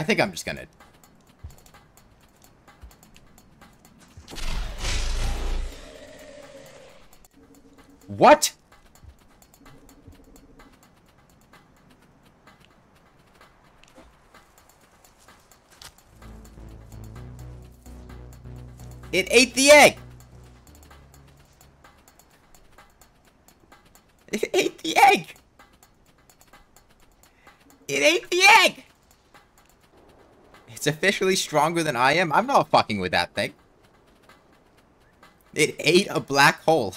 I think I'm just gonna... What? It ate the egg! It ate the egg! It ate the egg! It's officially stronger than I am? I'm not fucking with that thing. It ate a black hole.